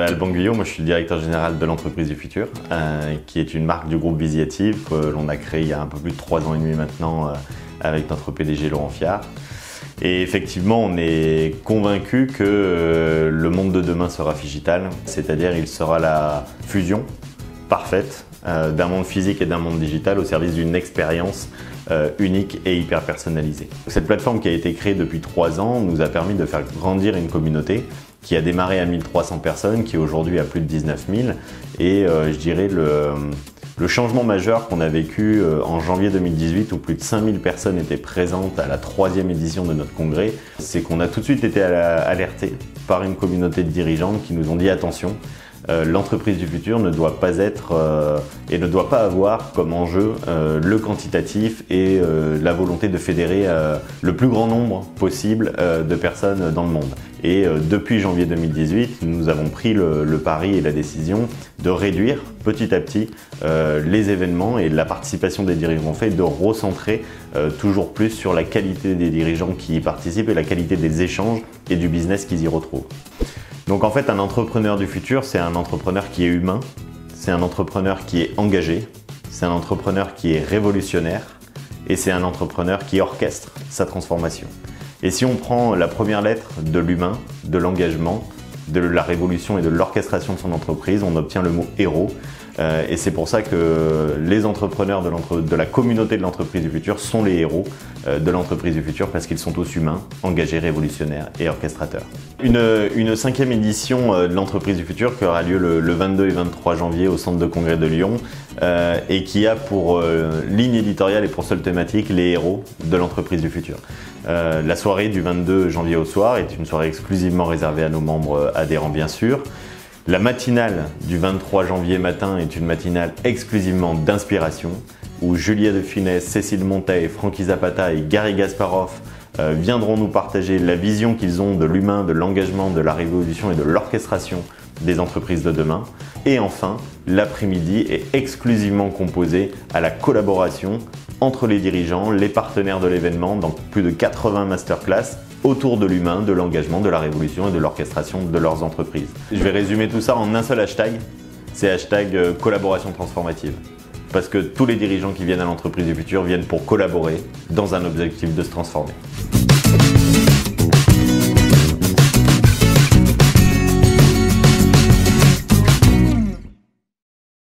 Alban Guyot, moi je suis le directeur général de l'entreprise du futur, euh, qui est une marque du groupe Visiative que l'on a créé il y a un peu plus de trois ans et demi maintenant euh, avec notre PDG Laurent Fiard. Et effectivement, on est convaincu que euh, le monde de demain sera digital, c'est-à-dire il sera la fusion parfaite d'un monde physique et d'un monde digital au service d'une expérience unique et hyper personnalisée. Cette plateforme qui a été créée depuis trois ans nous a permis de faire grandir une communauté qui a démarré à 1300 personnes, qui aujourd'hui a plus de 19 000. Et euh, je dirais le, changement majeur qu'on a vécu euh, en janvier 2018, où plus de 5000 personnes étaient présentes à la troisième édition de notre congrès, c'est qu'on a tout de suite été alertés par une communauté de dirigeants qui nous ont dit attention, euh, l'entreprise du futur ne doit pas être et ne doit pas avoir comme enjeu le quantitatif et la volonté de fédérer le plus grand nombre possible de personnes dans le monde. Et depuis janvier 2018, nous avons pris le, pari et la décision de réduire petit à petit les événements et la participation des dirigeants fait, de recentrer toujours plus sur la qualité des dirigeants qui y participent et la qualité des échanges et du business qu'ils y retrouvent. Donc en fait, un entrepreneur du futur, c'est un entrepreneur qui est humain, c'est un entrepreneur qui est engagé, c'est un entrepreneur qui est révolutionnaire et c'est un entrepreneur qui orchestre sa transformation. Et si on prend la première lettre de l'humain, de l'engagement, de la révolution et de l'orchestration de son entreprise, on obtient le mot héros. Euh, et c'est pour ça que les entrepreneurs de, la communauté de l'entreprise du futur sont les héros euh, de l'entreprise du futur parce qu'ils sont tous humains, engagés, révolutionnaires et orchestrateurs. Une, cinquième édition euh, de l'entreprise du futur qui aura lieu le, 22 et 23 janvier au centre de congrès de Lyon et qui a pour ligne éditoriale et pour seule thématique les héros de l'entreprise du futur. la soirée du 22 janvier au soir est une soirée exclusivement réservée à nos membres adhérents bien sûr. La matinale du 23 janvier matin est une matinale exclusivement d'inspiration où Julia de Funès, Cécile Montet, Francky Zapata et Gary Gasparov euh, viendront nous partager la vision qu'ils ont de l'humain, de l'engagement, de la révolution et de l'orchestration des entreprises de demain. Et enfin, l'après-midi est exclusivement composé à la collaboration entre les dirigeants, les partenaires de l'événement, dans plus de 80 masterclass autour de l'humain, de l'engagement, de la révolution et de l'orchestration de leurs entreprises. Je vais résumer tout ça en un seul hashtag, c'est hashtag euh, collaboration transformative. Parce que tous les dirigeants qui viennent à l'entreprise du futur viennent pour collaborer dans un objectif de se transformer.